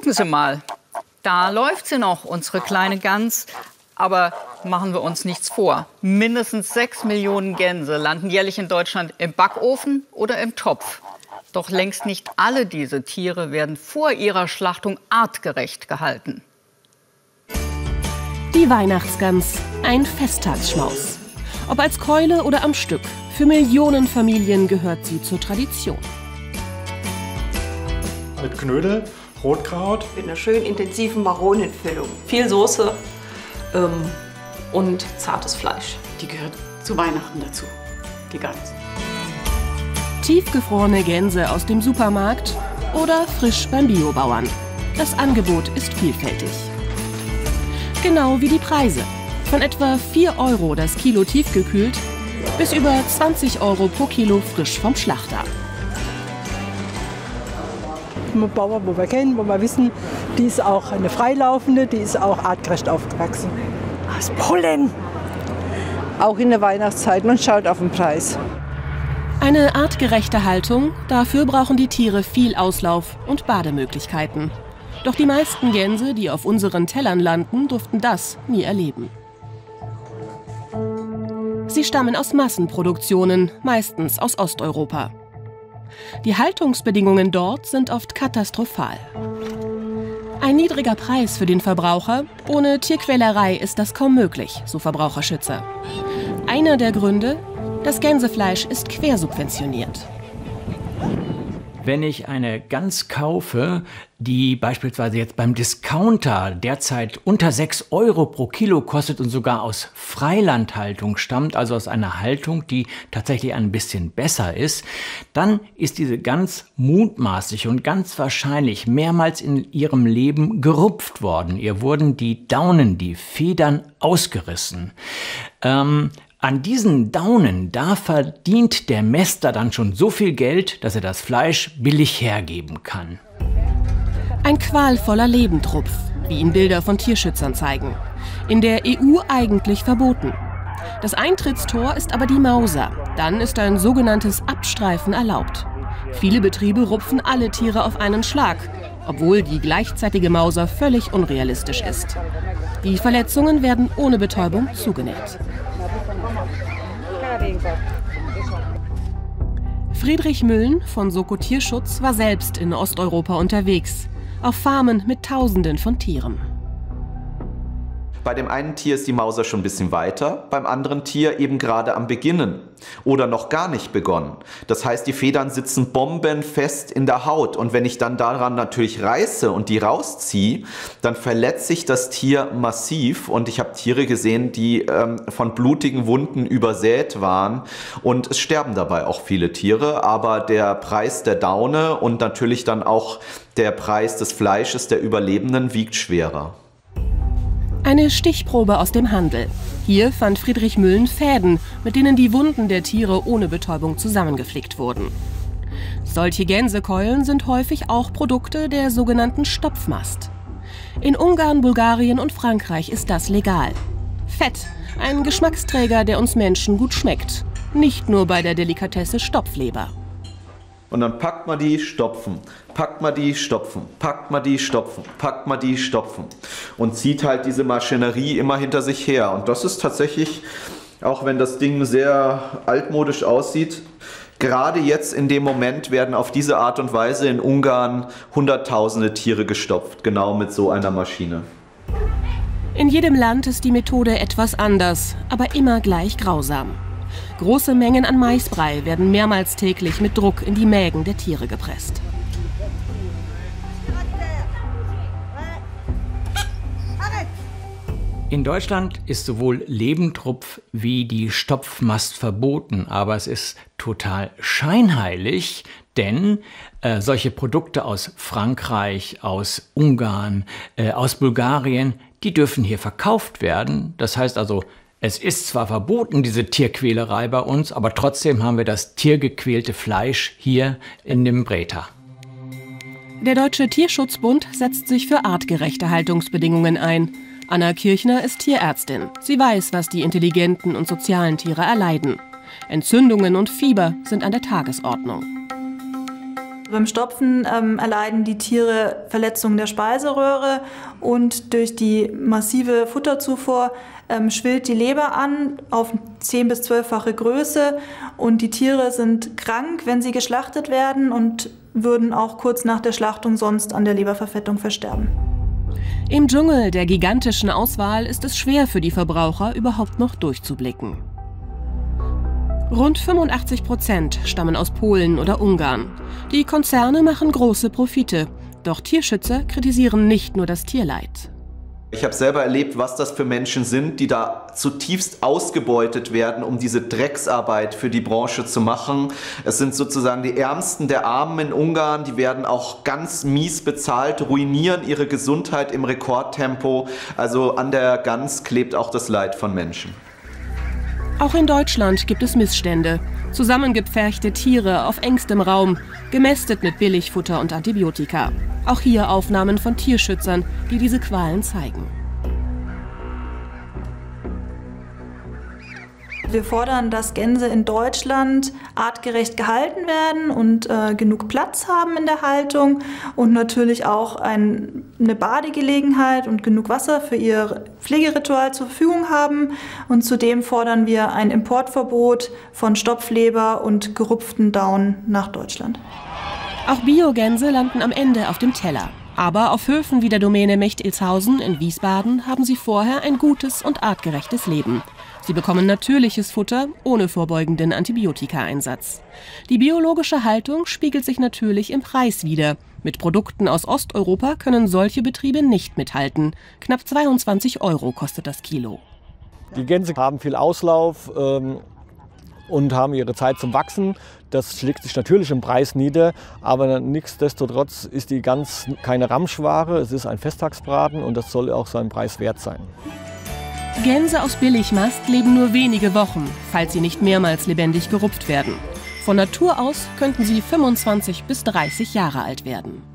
Gucken Sie mal, da läuft sie noch, unsere kleine Gans. Aber machen wir uns nichts vor. Mindestens sechs Millionen Gänse landen jährlich in Deutschland im Backofen oder im Topf. Doch längst nicht alle diese Tiere werden vor ihrer Schlachtung artgerecht gehalten. Die Weihnachtsgans, ein Festtagsschmaus. Ob als Keule oder am Stück, für Millionen Familien gehört sie zur Tradition. Mit Knödel, Rotkraut. Mit einer schön intensiven Maronenfüllung. Viel Soße ähm, und zartes Fleisch. Die gehört zu Weihnachten dazu, die Gans. Tiefgefrorene Gänse aus dem Supermarkt oder frisch beim Biobauern. Das Angebot ist vielfältig. Genau wie die Preise. Von etwa 4 Euro das Kilo tiefgekühlt bis über 20 Euro pro Kilo frisch vom Schlachter. Mit Bauern, wo wir kennen, wo wir wissen, die ist auch eine freilaufende, die ist auch artgerecht aufgewachsen. Aus Polen. Auch in der Weihnachtszeit, man schaut auf den Preis. Eine artgerechte Haltung, dafür brauchen die Tiere viel Auslauf und Bademöglichkeiten. Doch die meisten Gänse, die auf unseren Tellern landen, durften das nie erleben. Sie stammen aus Massenproduktionen, meistens aus Osteuropa. Die Haltungsbedingungen dort sind oft katastrophal. Ein niedriger Preis für den Verbraucher, ohne Tierquälerei ist das kaum möglich, so Verbraucherschützer. Einer der Gründe, das Gänsefleisch ist quersubventioniert. Wenn ich eine Gans kaufe, die beispielsweise jetzt beim Discounter derzeit unter 6 Euro pro Kilo kostet und sogar aus Freilandhaltung stammt, also aus einer Haltung, die tatsächlich ein bisschen besser ist, dann ist diese Gans mutmaßlich und ganz wahrscheinlich mehrmals in ihrem Leben gerupft worden. Ihr wurden die Daunen, die Federn ausgerissen. Ähm, an diesen Daunen, da verdient der Mäster dann schon so viel Geld, dass er das Fleisch billig hergeben kann. Ein qualvoller Lebendrupf, wie ihn Bilder von Tierschützern zeigen. In der EU eigentlich verboten. Das Eintrittstor ist aber die Mauser. Dann ist ein sogenanntes Abstreifen erlaubt. Viele Betriebe rupfen alle Tiere auf einen Schlag, obwohl die gleichzeitige Mauser völlig unrealistisch ist. Die Verletzungen werden ohne Betäubung zugenäht. Friedrich Müllen von Soko Tierschutz war selbst in Osteuropa unterwegs, auf Farmen mit Tausenden von Tieren. Bei dem einen Tier ist die Mauser schon ein bisschen weiter, beim anderen Tier eben gerade am Beginnen oder noch gar nicht begonnen. Das heißt, die Federn sitzen bombenfest in der Haut und wenn ich dann daran natürlich reiße und die rausziehe, dann verletze ich das Tier massiv und ich habe Tiere gesehen, die ähm, von blutigen Wunden übersät waren und es sterben dabei auch viele Tiere, aber der Preis der Daune und natürlich dann auch der Preis des Fleisches der Überlebenden wiegt schwerer. Eine Stichprobe aus dem Handel. Hier fand Friedrich Müllen Fäden, mit denen die Wunden der Tiere ohne Betäubung zusammengeflickt wurden. Solche Gänsekeulen sind häufig auch Produkte der sogenannten Stopfmast. In Ungarn, Bulgarien und Frankreich ist das legal. Fett, ein Geschmacksträger, der uns Menschen gut schmeckt. Nicht nur bei der Delikatesse Stopfleber. Und dann packt man die, stopfen, packt man die, stopfen, packt man die, stopfen, packt man die, stopfen und zieht halt diese Maschinerie immer hinter sich her. Und das ist tatsächlich, auch wenn das Ding sehr altmodisch aussieht, gerade jetzt in dem Moment werden auf diese Art und Weise in Ungarn Hunderttausende Tiere gestopft, genau mit so einer Maschine. In jedem Land ist die Methode etwas anders, aber immer gleich grausam. Große Mengen an Maisbrei werden mehrmals täglich mit Druck in die Mägen der Tiere gepresst. In Deutschland ist sowohl Lebendrupf wie die Stopfmast verboten, aber es ist total scheinheilig, denn äh, solche Produkte aus Frankreich, aus Ungarn, äh, aus Bulgarien, die dürfen hier verkauft werden. Das heißt also, es ist zwar verboten, diese Tierquälerei bei uns, aber trotzdem haben wir das tiergequälte Fleisch hier in dem Breta. Der Deutsche Tierschutzbund setzt sich für artgerechte Haltungsbedingungen ein. Anna Kirchner ist Tierärztin. Sie weiß, was die intelligenten und sozialen Tiere erleiden. Entzündungen und Fieber sind an der Tagesordnung. Beim Stopfen ähm, erleiden die Tiere Verletzungen der Speiseröhre und durch die massive Futterzufuhr ähm, schwillt die Leber an auf 10 bis 12-fache Größe und die Tiere sind krank, wenn sie geschlachtet werden und würden auch kurz nach der Schlachtung sonst an der Leberverfettung versterben. Im Dschungel der gigantischen Auswahl ist es schwer für die Verbraucher überhaupt noch durchzublicken. Rund 85 Prozent stammen aus Polen oder Ungarn. Die Konzerne machen große Profite. Doch Tierschützer kritisieren nicht nur das Tierleid. Ich habe selber erlebt, was das für Menschen sind, die da zutiefst ausgebeutet werden, um diese Drecksarbeit für die Branche zu machen. Es sind sozusagen die Ärmsten der Armen in Ungarn, die werden auch ganz mies bezahlt, ruinieren ihre Gesundheit im Rekordtempo. Also an der Gans klebt auch das Leid von Menschen. Auch in Deutschland gibt es Missstände. Zusammengepferchte Tiere auf engstem Raum, gemästet mit Billigfutter und Antibiotika. Auch hier Aufnahmen von Tierschützern, die diese Qualen zeigen. Wir fordern, dass Gänse in Deutschland artgerecht gehalten werden und äh, genug Platz haben in der Haltung und natürlich auch ein, eine Badegelegenheit und genug Wasser für ihr Pflegeritual zur Verfügung haben. Und zudem fordern wir ein Importverbot von Stopfleber und gerupften Daunen nach Deutschland. Auch Biogänse landen am Ende auf dem Teller. Aber auf Höfen wie der Domäne Mecht-Ilshausen in Wiesbaden haben sie vorher ein gutes und artgerechtes Leben. Sie bekommen natürliches Futter ohne vorbeugenden Antibiotikaeinsatz. Die biologische Haltung spiegelt sich natürlich im Preis wider. Mit Produkten aus Osteuropa können solche Betriebe nicht mithalten. Knapp 22 Euro kostet das Kilo. Die Gänse haben viel Auslauf ähm, und haben ihre Zeit zum Wachsen. Das schlägt sich natürlich im Preis nieder, aber nichtsdestotrotz ist die Gans keine Ramschware. Es ist ein Festtagsbraten und das soll auch seinen Preis wert sein. Gänse aus Billigmast leben nur wenige Wochen, falls sie nicht mehrmals lebendig gerupft werden. Von Natur aus könnten sie 25 bis 30 Jahre alt werden.